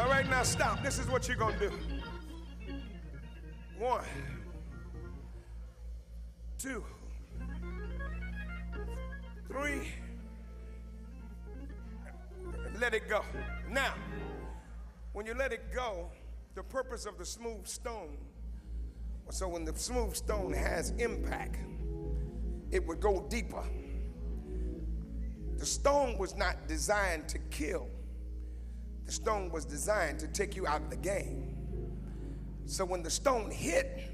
All right, now stop. This is what you're going to do. One, two, three. Let it go. Now, when you let it go, the purpose of the smooth stone, so when the smooth stone has impact, it would go deeper. The stone was not designed to kill, the stone was designed to take you out of the game. So when the stone hit,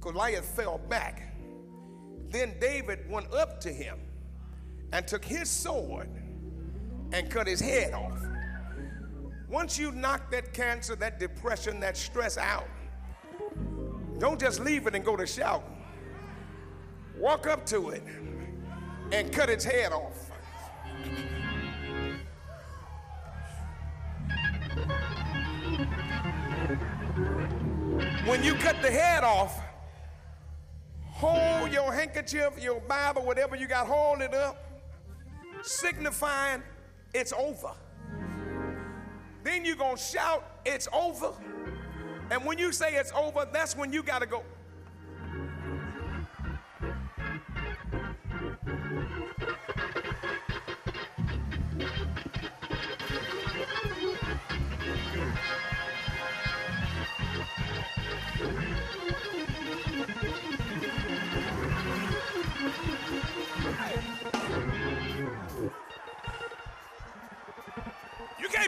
Goliath fell back. Then David went up to him and took his sword and cut his head off. Once you knock that cancer, that depression, that stress out, don't just leave it and go to shout. Walk up to it and cut its head off. When you cut the head off, hold your handkerchief, your Bible, whatever you got, hold it up, signifying it's over. Then you're going to shout, It's over. And when you say it's over, that's when you got to go.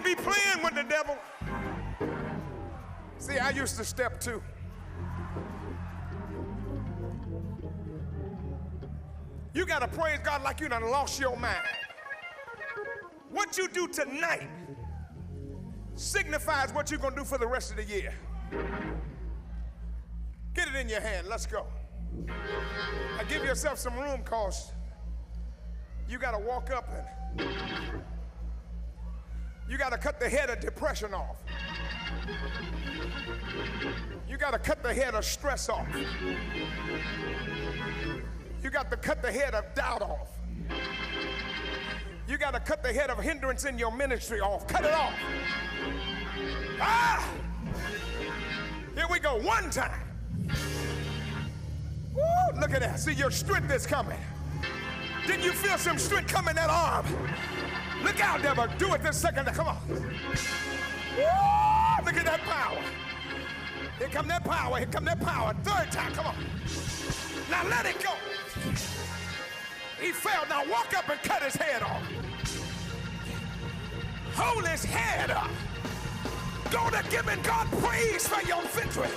Can't be playing with the devil. See, I used to step two. You got to praise God like you done lost your mind. What you do tonight signifies what you're going to do for the rest of the year. Get it in your hand. Let's go. Now give yourself some room, cause you got to walk up and you got to cut the head of depression off. You got to cut the head of stress off. You got to cut the head of doubt off. You got to cut the head of hindrance in your ministry off. Cut it off. Ah! Here we go. One time. Woo, look at that. See, your strength is coming. Didn't you feel some strength coming that arm? Look out, devil. Do it this second. Come on. Look at that power. Here come that power. Here come that power. Third time. Come on. Now let it go. He fell. Now walk up and cut his head off. Hold his head up. Go to giving God praise for your victory.